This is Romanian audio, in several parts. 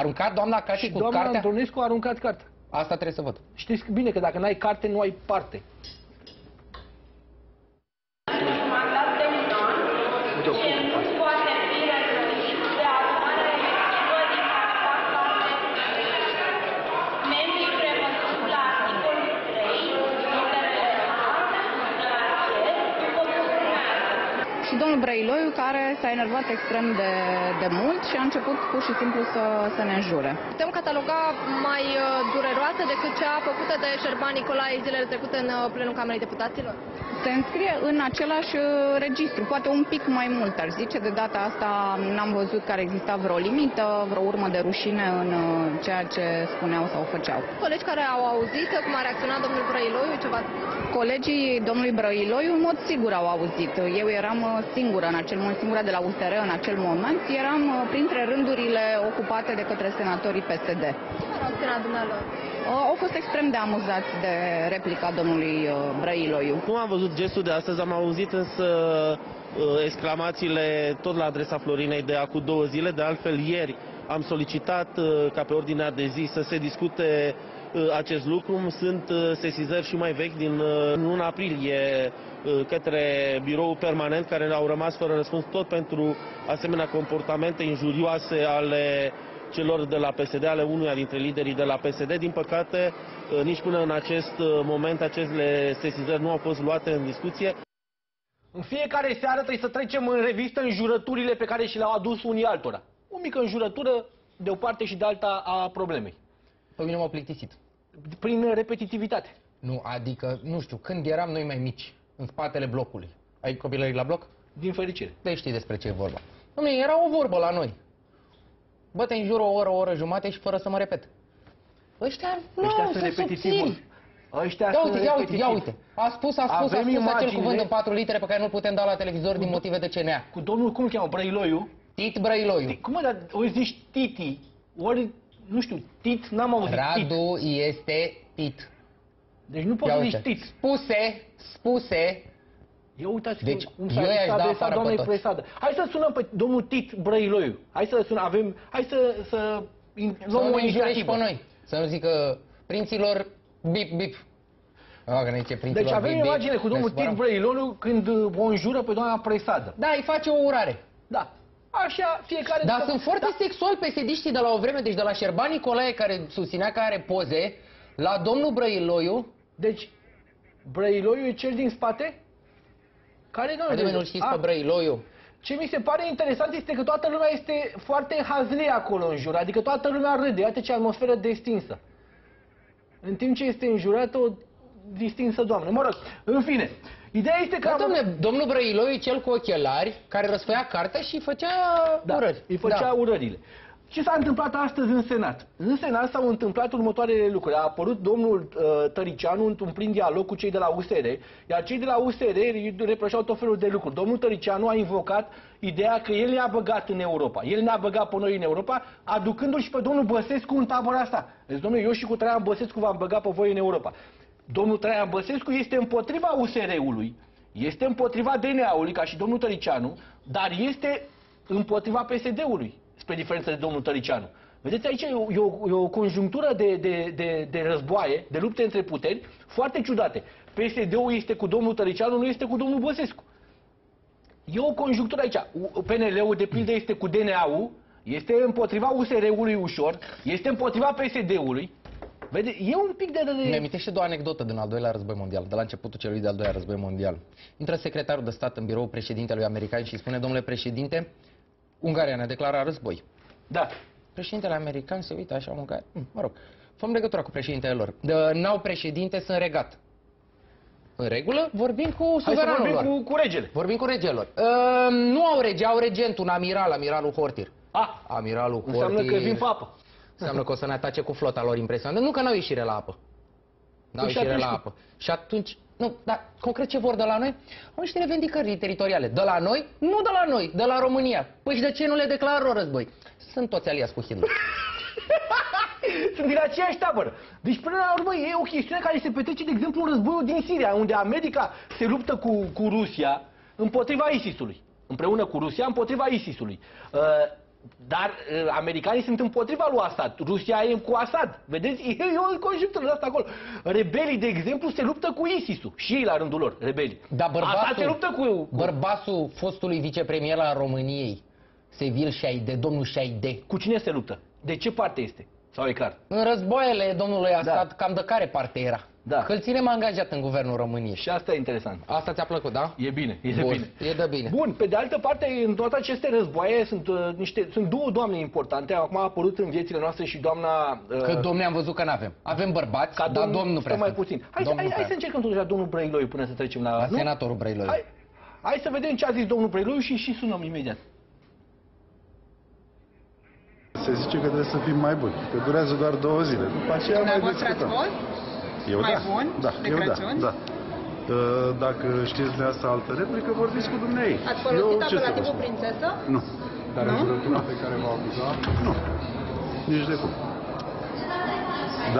Aruncat doamna Cati Și cu doamna cartea? Antonescu a aruncat cartea. Asta trebuie să văd. Știți bine că dacă n-ai carte, nu ai parte. mandat de un an ce nu poate fi retrăit de adunarea efectivă din care fac parte membrii prevăzuți la articolul 3, literele A, la C, după cum urmează. Și domnul Brăiloiu care s-a enervat extrem de, de mult și a început pur și simplu să, să ne înjure. putem cataloga mai uh, dureroasă decât cea făcută de Șerban Nicolae zilele trecute în uh, plenul Camerei Deputaților? Se înscrie în același uh, registru, poate un pic mai mult, aș zice. De data asta n-am văzut că ar exista vreo limită, vreo urmă de rușine în uh, ceea ce spuneau sau făceau. Colegi care au auzit cum a reacționat domnul Brăiloiu, ceva Colegii domnului Brăiloiu, în mod sigur, au auzit. Eu eram uh, singură în acel moment, singura de la USR în acel moment. Eram uh, printre rândurile ocupate de către senatorii PSD. cum a reacționat dumnealor? Uh, Au fost extrem de amuzați de replica domnului uh, Brăiloiu. Nu am văzut gestul de astăzi, am auzit însă uh, exclamațiile tot la adresa Florinei de acum două zile. De altfel, ieri am solicitat uh, ca pe ordinea de zi să se discute uh, acest lucru. Sunt uh, sesizări și mai vechi din uh, luna aprilie uh, către biroul permanent care au rămas fără răspuns tot pentru asemenea comportamente injurioase ale celor de la PSD, ale unuia dintre liderii de la PSD. Din păcate, uh, nici până în acest uh, moment aceste sesizări nu au fost luate în discuție. În fiecare seară trebuie să trecem în revistă înjurăturile pe care și le-au adus unii altora. O mică înjurătură de o parte și de alta a problemei. Pe mine m-au plictisit. Prin repetitivitate. Nu, adică, nu știu, când eram noi mai mici, în spatele blocului. Ai copilărit la bloc? Din fericire. Deci știi despre ce e vorba. Dom'le, era o vorbă la noi. Bă, te înjur o oră, o oră jumate și fără să mă repet. Ăștia, nu, Ăștia sunt sunt repetitiv. subțiri. Ăștia Ia sunt uite, ia uite, ia repetitiv. uite. A spus, a spus, Avem a spus acel imaginile. cuvânt în patru litere pe care nu-l putem da la televizor din motive de CNA. Cu domnul, cum îl cheamă, Brăiloiu? Tit Brăiloiu. Cum mă, dar ori zici Titi, ori, nu știu, Tit, n-am auzit Tit. Radu este Tit. Deci nu poți Ia să zici uite. Tit. Spuse, spuse, Ia uitați Deci, cum, cum eu s-a, i-aș s-a da adresat afară doamnei pe toți. Presadă. Hai să sunăm pe domnul Tit Brăiloiu. Hai să sunăm, avem, hai să, să in, să luăm nu o ne înjure și inițiativă. pe noi. Să nu zică prinților, bip, bip. Ah, că ne zice prinților, Deci avem bip, bip. imagine cu Ne domnul Tit supărăm. Brăiloiu când uh, o înjură pe doamna Presadă. Da, îi face o urare. Da. Așa, fiecare... Dar să- sunt foarte sexual pesediștii de la o vreme, deci de la Șerban Nicolae, care susținea că are poze, la domnul Brăiloiu, Deci, Brăiloiu e cel din spate? Care nu Haide, mă, nu-l știți Ah, pe Brăiloiu. Ce mi se pare interesant este că toată lumea este foarte hazlie acolo în jur, adică toată lumea râde, iată ce atmosferă destinsă. În timp ce este înjurată o distinsă doamnă. Mă rog, în fine, ideea este că... Da, am- domne, domnul Brăiloiu e cel cu ochelari, care răsfăia cartea și făcea da, urări. îi făcea da. urările. Ce s-a întâmplat astăzi în Senat? În Senat s-au întâmplat următoarele lucruri. A apărut domnul uh, Tăricianu într-un plin dialog cu cei de la USR, iar cei de la USR îi reproșau tot felul de lucruri. Domnul Tăricianu a invocat ideea că el ne-a băgat în Europa. El ne-a băgat pe noi în Europa, aducându-l și pe domnul Băsescu în tabăra asta. Deci, domnule, eu și cu Traian Băsescu v-am băgat pe voi în Europa. Domnul Traian Băsescu este împotriva USR-ului, este împotriva DNA-ului, ca și domnul Tăricianu, dar este împotriva PSD-ului, spre diferență de domnul Tăricianu. Vedeți, aici e o, e o, e o conjunctură de, de, de, de războaie, de lupte între puteri, foarte ciudate. PSD-ul este cu domnul Tăricianu, nu este cu domnul Băsescu. E o conjunctură aici. U- PNL-ul, de pildă, este cu DNA-ul, este împotriva USR-ului ușor, este împotriva PSD-ului. Vede, e un pic de... Mi de... amintește de o anecdotă din al doilea război mondial, de la începutul celui de-al doilea război mondial. Intră secretarul de stat în birou președintelui american și îi spune, domnule președinte, Ungaria ne declara război. Da. Președintele american se uită așa, Ungaria, hm, mă rog, făm legătura cu președintele lor. De, n-au președinte, sunt regat. În regulă, vorbim cu Hai să suveranul vorbim lor. cu, cu regele. Vorbim cu regele lor. Uh, nu au rege, au regent, un amiral, amiralul Hortir. A, Amiralul înseamnă Hortir... că vin pe apă. Înseamnă că o să ne atace cu flota lor impresionant. Nu că n-au ieșire la apă. N-au Păi și ieșire atunci la cum? apă. Și atunci, nu, dar concret ce vor de la noi? Au niște revendicări teritoriale. De la noi? Nu de la noi, de la România. Păi și de ce nu le declară război? Sunt toți aliați cu Hitler. Sunt din aceeași tabără. Deci, până la urmă, e o chestiune care se petrece, de exemplu, în războiul din Siria, unde America se luptă cu, cu Rusia împotriva ISIS-ului. Împreună cu Rusia împotriva ISIS-ului. Uh, Dar uh, americanii sunt împotriva lui Assad. Rusia e cu Assad. Vedeți? E, e o conjunctură de asta acolo. Rebelii, de exemplu, se luptă cu ISIS-ul. Și ei la rândul lor, rebelii. Dar bărbatul, Assad se luptă cu... cu... bărbatul fostului vicepremier al României, Sevil Șaide, domnul Șaide, cu cine se luptă? De ce parte este? Sau e clar? în războaiele domnului Assad, cam de care parte era? Da. Că îl ținem angajat în guvernul României. Și asta e interesant. Asta ți-a plăcut, da? E bine, e de Bun, bine. E de bine. Bun, pe de altă parte, în toate aceste războaie sunt, uh, niște, sunt două doamne importante. Acum a apărut în viețile noastre și doamna... Uh, Că domne am văzut că n-avem. Avem bărbați, ca dar domn, domn nu prea. mai sunt. puțin. Hai, Domn hai, nu hai prea. să încercăm totuși la domnul Brăiloiu până să trecem la... La nu? senatorul Brăiloiu. Hai, hai să vedem ce a zis domnul Brăiloiu și și sunăm imediat. Se zice că trebuie să fim mai buni, că durează doar două zile. După aceea mai Dumneavoastră ați discutăm. fost? Eu mai da, bun da, de eu Crăciun? da, da. Uh, Dacă știți de asta altă replică, vorbiți cu dumnei. Ați folosit Eu ce să vă apelativul spun? prințesă? Nu, Dar în jurătura pe care v-au acuzat, nu, nici de cum.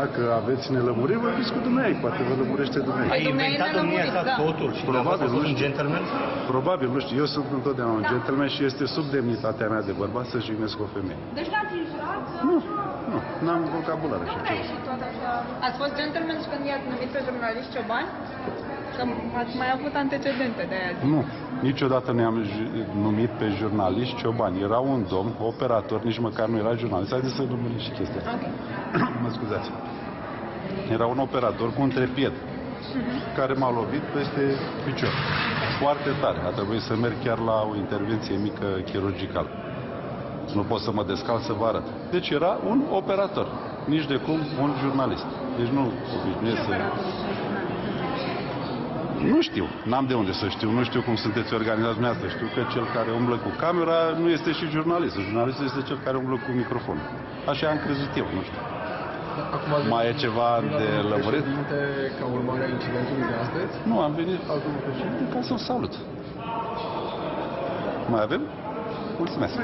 Dacă aveți nelămuriri, vorbiți cu dumnei, poate vă lămurește dumnei. Păi dumneavoastră inventat domnia nelămurit, asta da. totul și Probabil, dumneavoastră nu fost un știu. gentleman? Probabil, nu știu, eu sunt întotdeauna un gentleman și este sub demnitatea mea de bărbat să jignesc o femeie. Deci n-ați injurat? Nu, nu, n-am vocabular așa ceva. tot așa. Ați fost gentleman și când i-ați numit pe jurnaliști ciobani? Că ați mai avut antecedente de aia. Nu, niciodată ne-am ju- numit pe jurnaliști ciobani. Era un domn, operator, nici măcar nu era jurnalist. Haideți să numim și chestia asta. mă scuzați. Era un operator cu un trepied care m-a lovit peste picior. Foarte tare. A trebuit să merg chiar la o intervenție mică chirurgicală. Nu pot să mă descalț să vă arăt. Deci era un operator. Nici de cum un jurnalist. Deci nu obișnuiesc să... Nu știu, n-am de unde să știu, nu știu cum sunteți organizați dumneavoastră. Știu că cel care umblă cu camera nu este și jurnalist. Jurnalistul este cel care umblă cu microfon. Așa am crezut eu, nu știu. Acum ați Mai e venit ceva la de domnul lămurit? președinte ca urmare a incidentului de astăzi? Nu, am venit la domnul președinte ca să-l salut. Mai avem? Mulțumesc.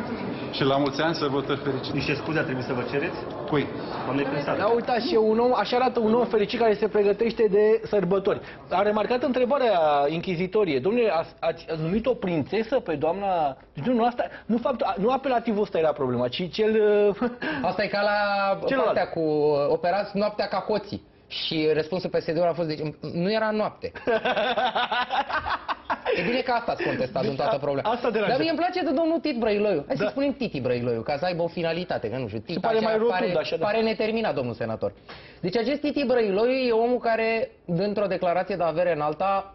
Și la mulți ani sărbători fericite. Niște scuze a trebuit să vă cereți? Cui? Doamne Prințadă. Da, uitați, și un om, așa arată un om fericit care se pregătește de sărbători. A remarcat întrebarea inchizitorie. Domnule, ați, ați, ați numit o prințesă pe doamna... Deci nu, nu, asta, nu, fapt, nu apelativul ăsta era problema, ci cel... uh, Asta e ca la Celălalt. partea cu operați noaptea ca hoții. Și răspunsul PSD-ului a fost, deci, nu era noapte. E bine că asta ați contestat în toată problema. Deci, asta deranjează. Dar mie îmi place de domnul Tit Brăiloiu. Hai Da. să spunem Titi Brăiloiu, ca să aibă o finalitate, că nu știu. Tita pare aceea mai rotund, pare, așa, da. pare neterminat, domnul senator. Deci acest Titi Brăiloiu e omul care, dintr-o declarație de avere în alta,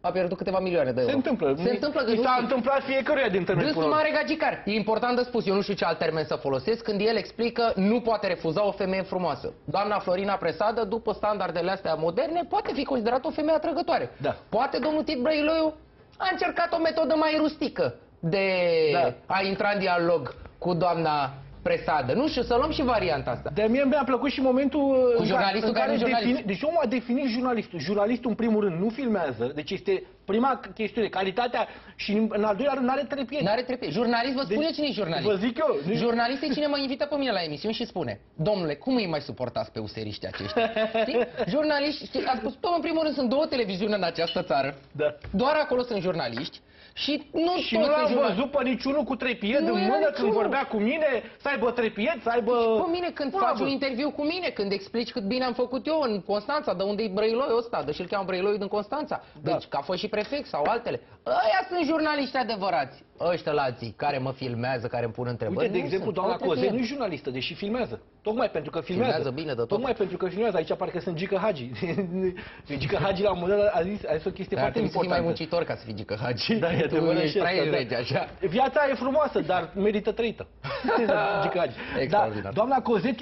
a pierdut câteva milioane de euro. Se întâmplă. Se întâmplă că Mi nu s-a știu. întâmplat fiecăruia dintre noi. Dânsul până la mare gagicar. E important de spus, eu nu știu ce alt termen să folosesc, când el explică nu poate refuza o femeie frumoasă. Doamna Florina Presadă, după standardele astea moderne, poate fi considerată o femeie atrăgătoare. Da. Poate domnul Tit Brăiloiu a încercat o metodă mai rustică de Da. a intra în dialog cu doamna Presadă. Nu știu, să luăm și varianta asta. De mie mi-a plăcut și momentul uh, în jurnalistul în care nu e jurnalist. defini, Deci omul a definit jurnalistul. Jurnalistul, în primul rând, nu filmează. Deci este prima chestiune, calitatea și în, în al doilea rând n-are trepied. N-are trepe. Jurnalist, vă spune Deci, cine e jurnalist. vă zic eu, deci- Jurnalist e cine mă invită pe mine la emisiuni și spune Domnule, cum îi mai suportați pe useriști aceștia? Știi? Jurnaliști, știi, a spus, "Domnule, în primul rând sunt două televiziuni în această țară Da. Doar acolo sunt jurnaliști și nu Și toți nu sunt l-am jurnaliști. văzut pe niciunul cu trepied Nu în era mână când niciunul. vorbea cu mine, să aibă trepied, să aibă... Pe mine când Nu l-am faci un văzut. interviu cu mine, când explici cât bine am făcut eu în Constanța, de unde e Brăiloiul ăsta, deși îl cheamă Brăiloiul din Constanța, Da. deci că a fost și prefect sau altele. Ăia sunt jurnaliști adevărați. Ăștia lații care mă filmează, care îmi pun întrebări. Uite, de nu exemplu, sunt. doamna Alte Cozet clienți. nu e jurnalistă, deși filmează. Tocmai pentru că filmează. Filmează bine de tot. Tocmai pentru că filmează. Aici parcă sunt Gică Hagi. Gică Hagi la un model a zis, a zis o chestie Dar foarte trebuie să fii mai importantă. muncitor ca să fii gică hagi. Da, e tu adevărat ești și prea asta, da. rege, așa. Viața e frumoasă, dar merită trăită. Gică Hagi. Extraordinar. Dar doamna Cozet